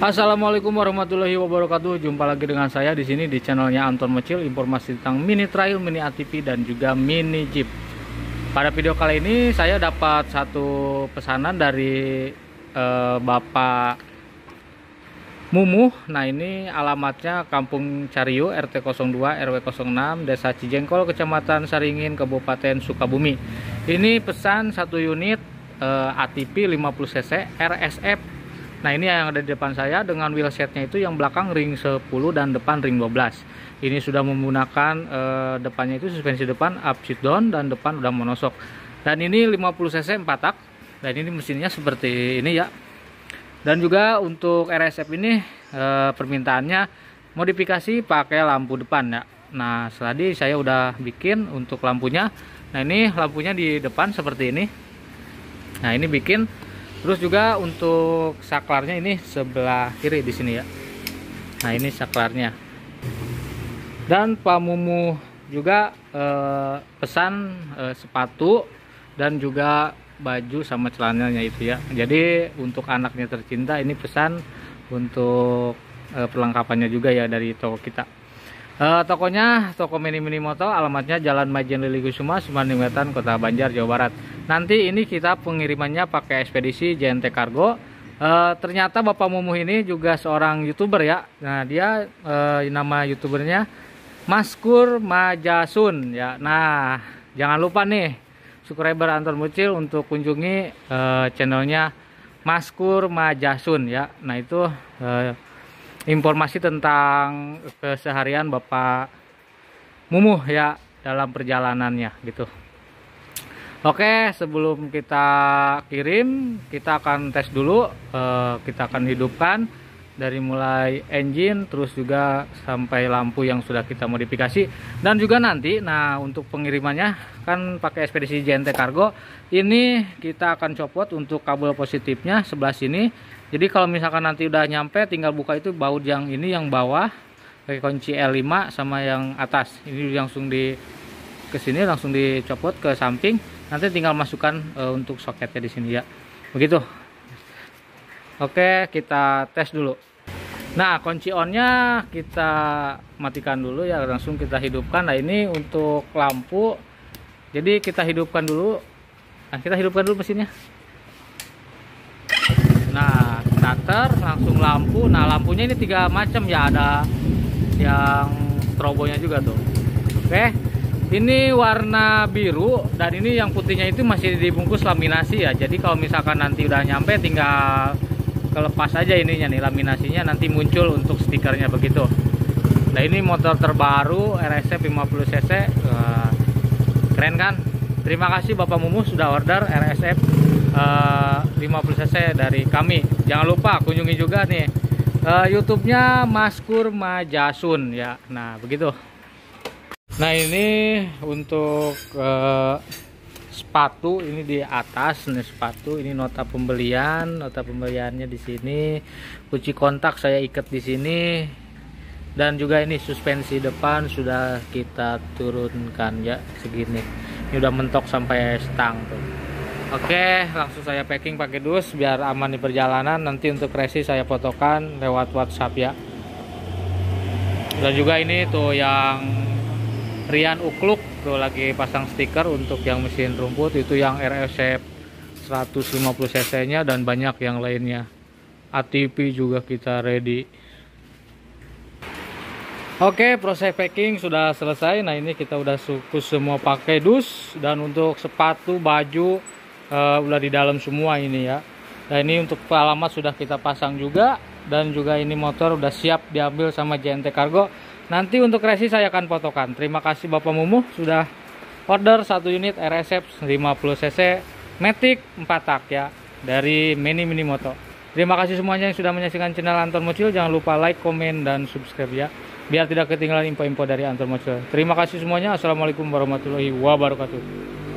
Assalamualaikum warahmatullahi wabarakatuh. Jumpa lagi dengan saya di sini di channelnya Anton Mecil, informasi tentang mini trail, mini ATV dan juga mini jeep. Pada video kali ini saya dapat satu pesanan dari eh, Bapak Mumuh. Nah, ini alamatnya Kampung Cariu, RT 02 RW 06, Desa Cijengkol, Kecamatan Saringin, Kabupaten Sukabumi. Ini pesan satu unit eh, ATV 50 cc RSF Nah ini yang ada di depan saya dengan wheelsetnya itu yang belakang ring 10 dan depan ring 12 Ini sudah menggunakan eh, depannya itu suspensi depan up sit down dan depan udah monosok. Dan ini 50 cc 4 tak Dan ini mesinnya seperti ini ya. Dan juga untuk RSF ini eh, permintaannya modifikasi pakai lampu depan ya. Nah tadi saya udah bikin untuk lampunya. Nah ini lampunya di depan seperti ini. Nah ini bikin Terus juga untuk saklarnya ini sebelah kiri di sini ya. Nah ini saklarnya. Dan Pak Mumu juga eh, pesan eh, sepatu dan juga baju sama celananya itu ya. Jadi untuk anaknya tercinta ini pesan untuk eh, perlengkapannya juga ya dari toko kita. Uh, tokonya toko mini mini moto alamatnya Jalan Majen Lili Kusuma Sumanding Wetan Kota Banjar Jawa Barat nanti ini kita pengirimannya pakai ekspedisi JNT Cargo. Uh, ternyata Bapak Mumuh ini juga seorang youtuber ya. Nah dia uh, nama youtubernya Maskur Majasun ya. Nah jangan lupa nih subscriber Anton Mucil untuk kunjungi uh, channelnya Maskur Majasun ya. Nah itu uh, informasi tentang keseharian Bapak Mumuh ya dalam perjalanannya gitu. Oke, sebelum kita kirim, kita akan tes dulu. Eh, kita akan hidupkan dari mulai engine, terus juga sampai lampu yang sudah kita modifikasi. Dan juga nanti, nah untuk pengirimannya kan pakai ekspedisi JNT Cargo. Ini kita akan copot untuk kabel positifnya sebelah sini jadi kalau misalkan nanti udah nyampe tinggal buka itu baut yang ini yang bawah pakai kunci L5 sama yang atas ini langsung di ke sini langsung dicopot ke samping nanti tinggal masukkan e, untuk soketnya di sini ya. Begitu. Oke kita tes dulu. Nah kunci onnya kita matikan dulu ya. Langsung kita hidupkan. Nah ini untuk lampu. Jadi kita hidupkan dulu. Nah kita hidupkan dulu mesinnya. Nah starter langsung lampu. Nah lampunya ini tiga macam ya. Ada yang terobohnya juga tuh. Oke ini warna biru dan ini yang putihnya itu masih dibungkus laminasi ya. Jadi kalau misalkan nanti udah nyampe tinggal kelepas aja ininya nih laminasinya. Nanti muncul untuk stikernya begitu. Nah ini motor terbaru RSF 50 cc keren kan? Terima kasih Bapak Mumu sudah order RSF uh, 50 cc dari kami. Jangan lupa kunjungi juga nih uh, YouTube-nya Maskur Majasun ya. Nah begitu nah ini untuk uh, sepatu ini di atas nih sepatu ini nota pembelian nota pembeliannya di sini kunci kontak saya ikat di sini dan juga ini suspensi depan sudah kita turunkan ya segini ini udah mentok sampai stang tuh Oke, langsung saya packing pakai dus biar aman di perjalanan. Nanti untuk resi saya fotokan lewat WhatsApp ya. Dan juga ini tuh yang Rian Ukluk tuh lagi pasang stiker untuk yang mesin rumput itu yang RSF 150 cc nya dan banyak yang lainnya. ATP juga kita ready. Oke, proses packing sudah selesai. Nah, ini kita udah suku semua pakai dus dan untuk sepatu, baju, uh, udah di dalam semua ini ya dan ini untuk alamat sudah kita pasang juga dan juga ini motor udah siap diambil sama JNT Cargo. Nanti untuk resi saya akan fotokan. Terima kasih Bapak Mumu sudah order satu unit RSF 50 cc Matic 4 tak ya dari Mini Mini Moto. Terima kasih semuanya yang sudah menyaksikan channel Anton Mocil. Jangan lupa like, komen, dan subscribe ya biar tidak ketinggalan info-info dari Anton Mocil. Terima kasih semuanya. Assalamualaikum warahmatullahi wabarakatuh